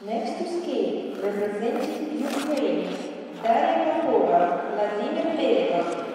Next to representativi diferentes, Ukraine, a favor Vladimir libertà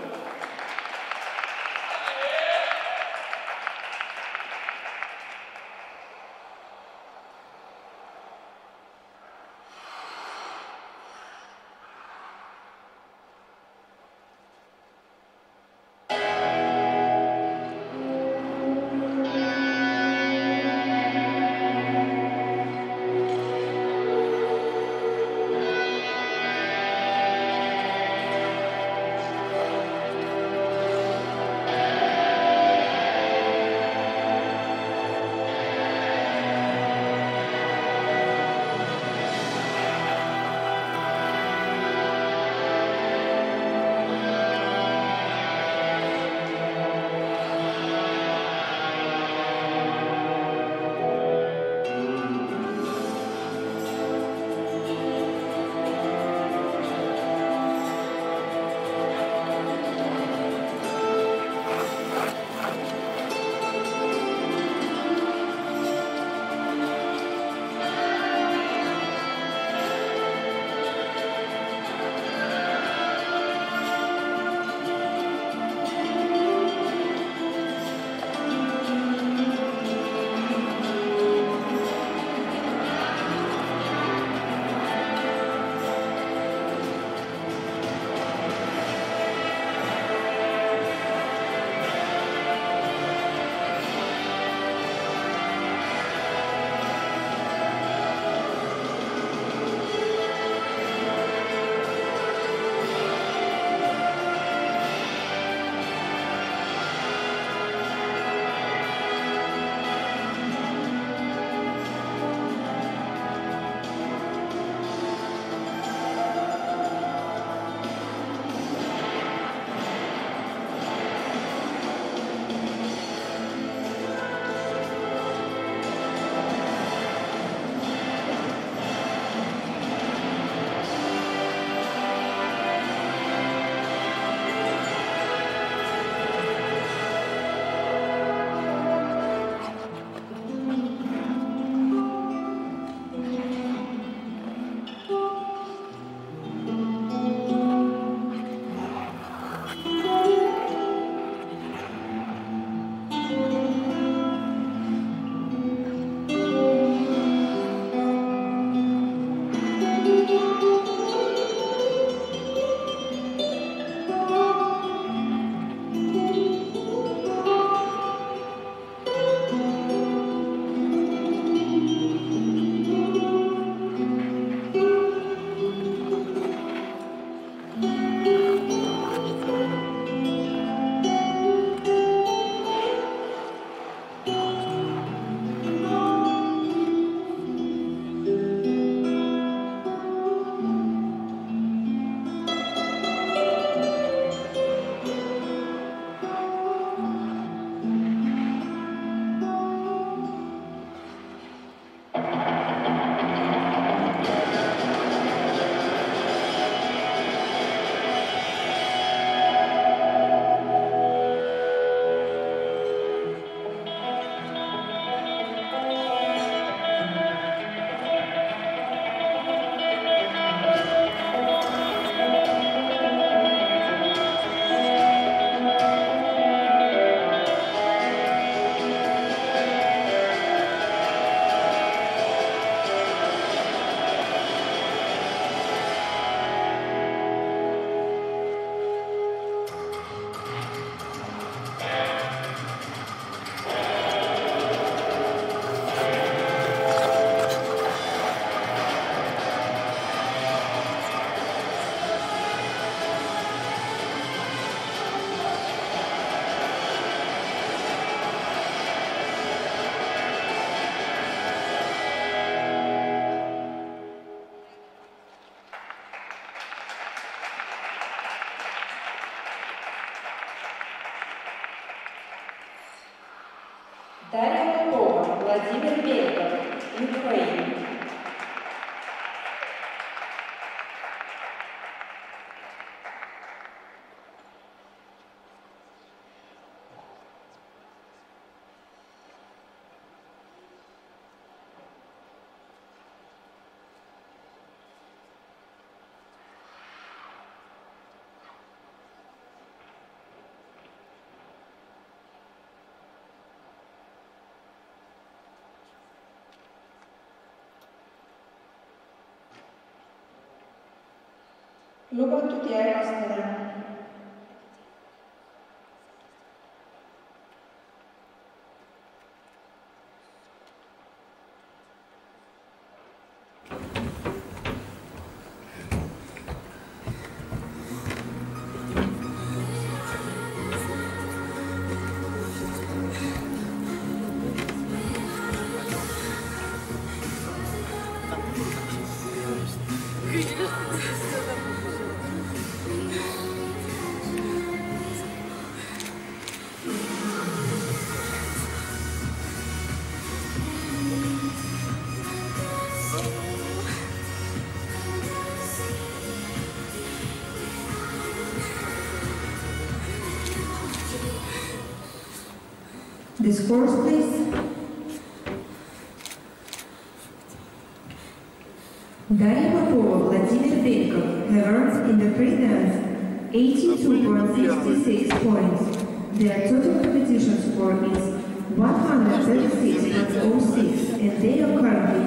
Дарья Попова, Владимир Берегов, Ukraine. Lo battutiere resterà Discourse, please. Дарья Попова, Владимир Беликов earned in the free dance 82.66 points. Their total competition score is 136.06 and they are currently